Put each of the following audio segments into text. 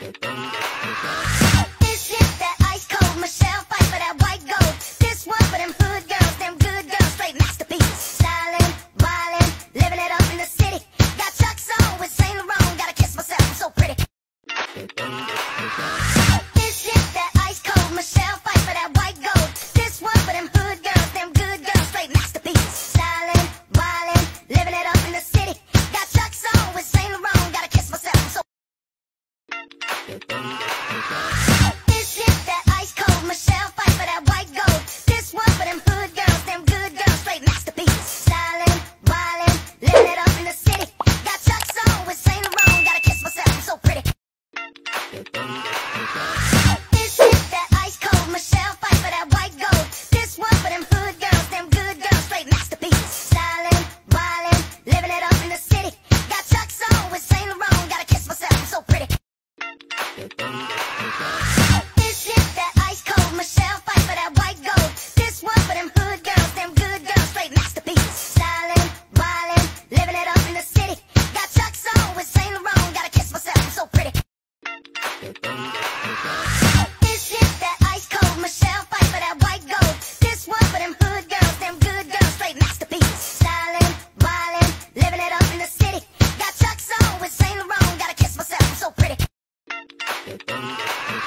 This shit, that ice cold Michelle fight for that white gold. This one for them.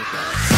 Africa.